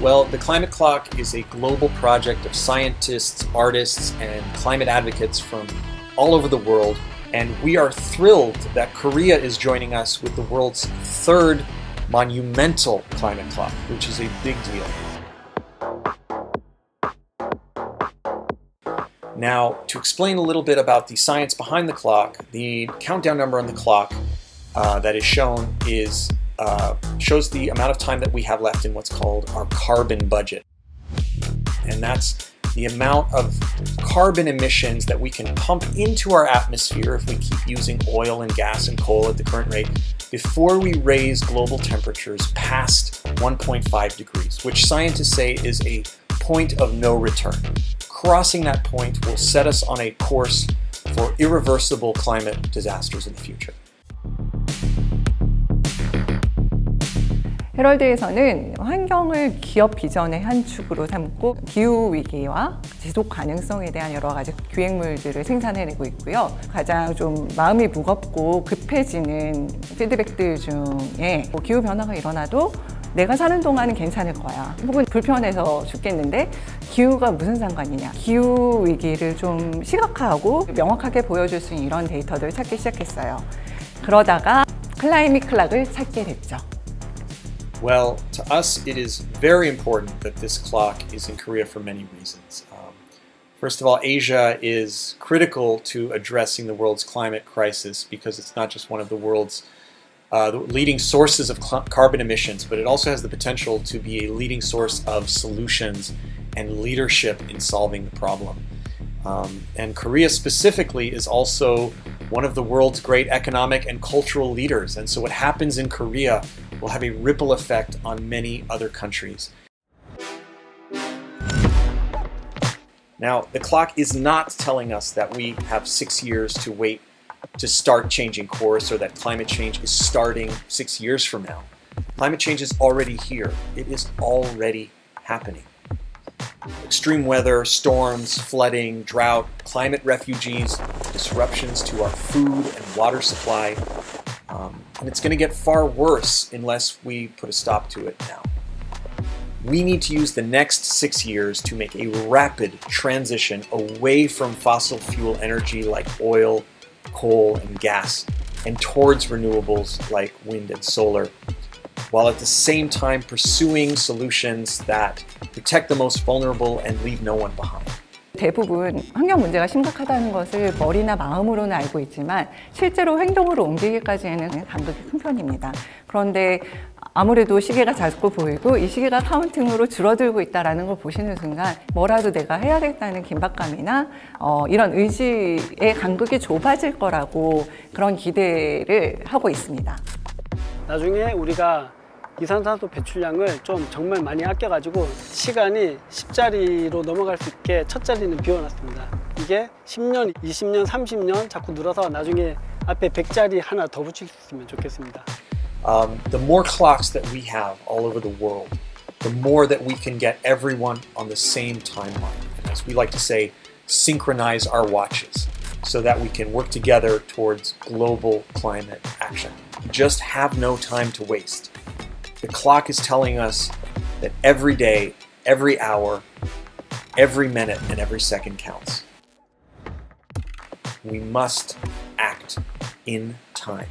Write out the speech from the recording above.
Well, the Climate Clock is a global project of scientists, artists, and climate advocates from all over the world, and we are thrilled that Korea is joining us with the world's third monumental climate clock, which is a big deal. Now, to explain a little bit about the science behind the clock, the countdown number on the clock uh, that is shown is uh, shows the amount of time that we have left in what's called our carbon budget. And that's the amount of carbon emissions that we can pump into our atmosphere if we keep using oil and gas and coal at the current rate before we raise global temperatures past 1.5 degrees, which scientists say is a point of no return. Crossing that point will set us on a course for irreversible climate disasters in the future. 헤럴드에서는 환경을 기업 비전의 한 축으로 삼고 기후 위기와 지속 가능성에 대한 여러 가지 기획물들을 생산해내고 있고요. 가장 좀 마음이 무겁고 급해지는 피드백들 중에 뭐 기후 변화가 일어나도 내가 사는 동안은 괜찮을 거야. 혹은 불편해서 죽겠는데 기후가 무슨 상관이냐. 기후 위기를 좀 시각화하고 명확하게 보여줄 수 있는 이런 데이터들을 찾기 시작했어요. 그러다가 클라이밋 클락을 찾게 됐죠. Well, to us, it is very important that this clock is in Korea for many reasons. Um, first of all, Asia is critical to addressing the world's climate crisis because it's not just one of the world's uh, leading sources of carbon emissions, but it also has the potential to be a leading source of solutions and leadership in solving the problem. Um, and Korea specifically is also one of the world's great economic and cultural leaders. And so what happens in Korea will have a ripple effect on many other countries. Now, the clock is not telling us that we have six years to wait to start changing course or that climate change is starting six years from now. Climate change is already here. It is already happening. Extreme weather, storms, flooding, drought, climate refugees, disruptions to our food and water supply, um, and it's going to get far worse unless we put a stop to it now. We need to use the next six years to make a rapid transition away from fossil fuel energy like oil, coal, and gas, and towards renewables like wind and solar, while at the same time pursuing solutions that protect the most vulnerable and leave no one behind. 대부분 환경 문제가 심각하다는 것을 머리나 마음으로는 알고 있지만 실제로 행동으로 옮기기까지는 간극이 큰 편입니다. 그런데 아무래도 시계가 자꾸 보이고 이 시계가 카운팅으로 줄어들고 있다는 걸 보시는 순간 뭐라도 내가 해야겠다는 긴박감이나 어, 이런 의지의 간극이 좁아질 거라고 그런 기대를 하고 있습니다. 나중에 우리가 이산화탄소 배출량을 좀 정말 많이 아껴가지고 시간이 10자리로 넘어갈 수 있게 첫 자리는 비워놨습니다. 이게 10년, 20년, 30년 자꾸 늘어서 나중에 앞에 100자리 하나 더 붙일 수 있으면 좋겠습니다. Um, the more clocks that we have all over the world, the more that we can get everyone on the same timeline. And as we like to say, synchronize our watches so that we can work together towards global climate action. Just have no time to waste. The clock is telling us that every day, every hour, every minute, and every second counts. We must act in time.